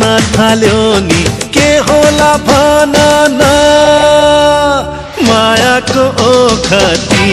भन्न थाल्यो नि के होला भन न मायाको ओखती।